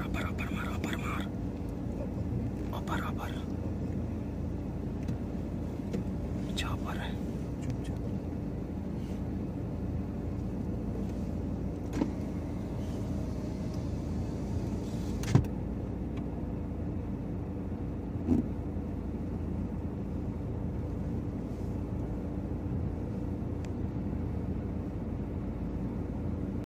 अपर अपर अपर मार अपर मार अपर अपर अच्छा अपर है